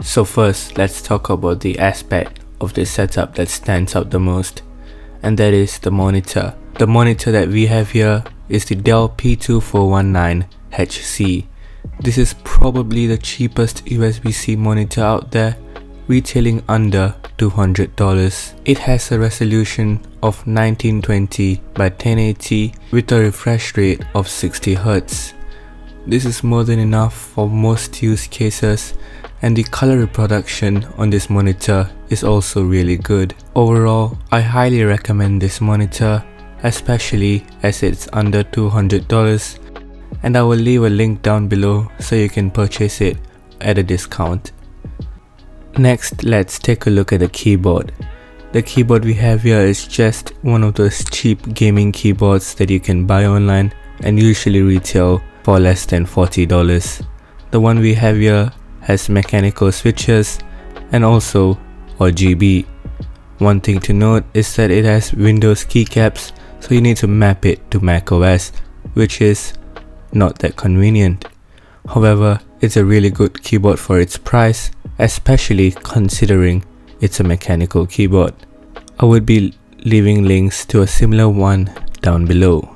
So first, let's talk about the aspect of this setup that stands out the most, and that is the monitor. The monitor that we have here is the Dell P2419HC. This is probably the cheapest USB-C monitor out there, retailing under $200. It has a resolution of 1920 by 1080 with a refresh rate of 60Hz. This is more than enough for most use cases and the color reproduction on this monitor is also really good. Overall, I highly recommend this monitor, especially as it's under $200 and I will leave a link down below so you can purchase it at a discount. Next, let's take a look at the keyboard. The keyboard we have here is just one of those cheap gaming keyboards that you can buy online and usually retail for less than $40. The one we have here has mechanical switches and also RGB. One thing to note is that it has Windows keycaps so you need to map it to macOS which is not that convenient. However, it's a really good keyboard for its price especially considering it's a mechanical keyboard. I would be leaving links to a similar one down below.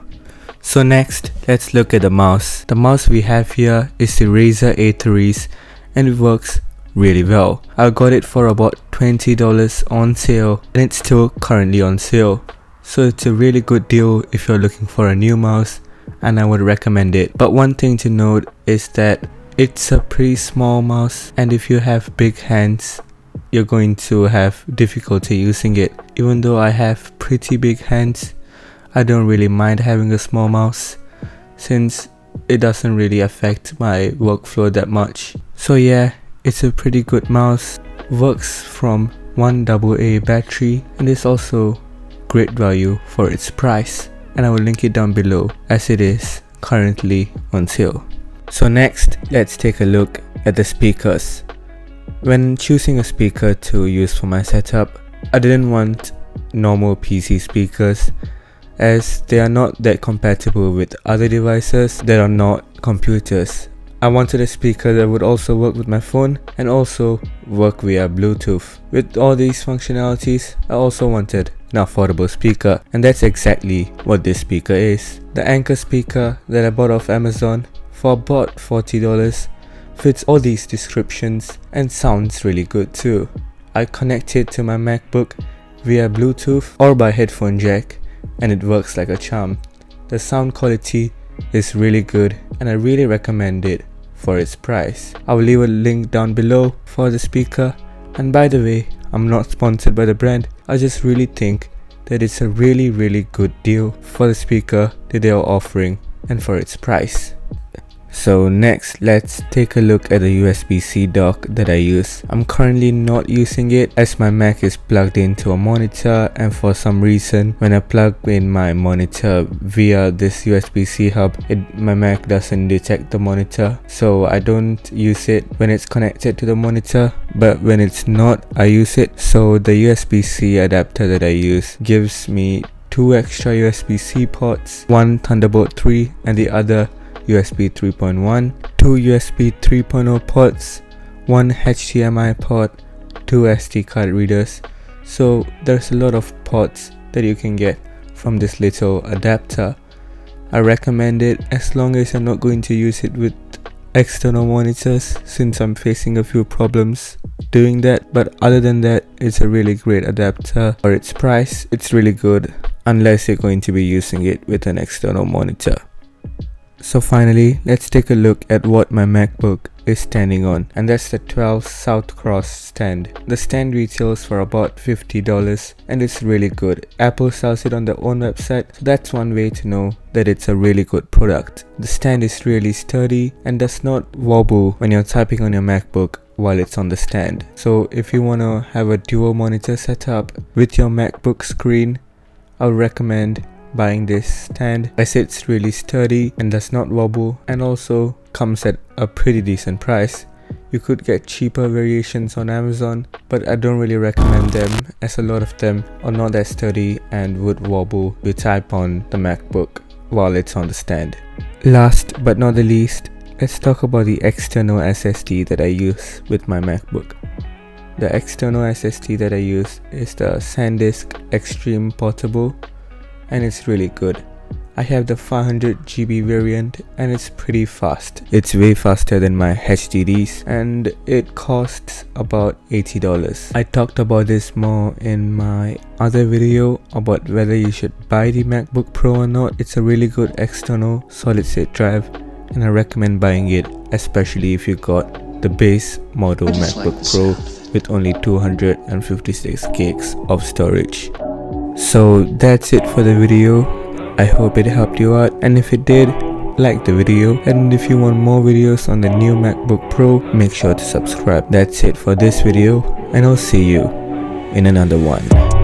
So next, let's look at the mouse. The mouse we have here is the Razer Atheris and it works really well. I got it for about $20 on sale and it's still currently on sale. So it's a really good deal if you're looking for a new mouse and I would recommend it. But one thing to note is that it's a pretty small mouse and if you have big hands you're going to have difficulty using it. Even though I have pretty big hands I don't really mind having a small mouse since it doesn't really affect my workflow that much. So yeah, it's a pretty good mouse, works from 1 AA battery and is also great value for its price and I will link it down below as it is currently on sale. So next, let's take a look at the speakers. When choosing a speaker to use for my setup, I didn't want normal PC speakers as they are not that compatible with other devices that are not computers. I wanted a speaker that would also work with my phone and also work via Bluetooth. With all these functionalities, I also wanted an affordable speaker and that's exactly what this speaker is. The Anker speaker that I bought off Amazon for about $40 fits all these descriptions and sounds really good too. I connect it to my MacBook via Bluetooth or by headphone jack and it works like a charm. The sound quality is really good and I really recommend it for its price. I will leave a link down below for the speaker and by the way, I'm not sponsored by the brand, I just really think that it's a really really good deal for the speaker that they are offering and for its price. So next let's take a look at the USB-C dock that I use. I'm currently not using it as my Mac is plugged into a monitor and for some reason when I plug in my monitor via this USB-C hub it, my Mac doesn't detect the monitor so I don't use it when it's connected to the monitor but when it's not I use it so the USB-C adapter that I use gives me two extra USB-C ports, one Thunderbolt 3 and the other USB 3.1, two USB 3.0 ports, one HDMI port, two SD card readers. So there's a lot of ports that you can get from this little adapter. I recommend it as long as you're not going to use it with external monitors since I'm facing a few problems doing that but other than that it's a really great adapter for its price it's really good unless you're going to be using it with an external monitor so finally, let's take a look at what my MacBook is standing on and that's the 12 South Cross stand. The stand retails for about $50 and it's really good. Apple sells it on their own website so that's one way to know that it's a really good product. The stand is really sturdy and does not wobble when you're typing on your MacBook while it's on the stand. So if you want to have a dual monitor setup with your MacBook screen, I would recommend buying this stand as it's really sturdy and does not wobble and also comes at a pretty decent price. You could get cheaper variations on Amazon, but I don't really recommend them as a lot of them are not that sturdy and would wobble to type on the MacBook while it's on the stand. Last but not the least, let's talk about the external SSD that I use with my MacBook. The external SSD that I use is the SanDisk Extreme Portable and it's really good. I have the 500GB variant and it's pretty fast. It's way faster than my HDDs and it costs about $80. I talked about this more in my other video about whether you should buy the MacBook Pro or not. It's a really good external solid state drive and I recommend buying it especially if you got the base model MacBook like Pro with only 256 gigs of storage. So that's it for the video. I hope it helped you out and if it did, like the video and if you want more videos on the new MacBook Pro, make sure to subscribe. That's it for this video and I'll see you in another one.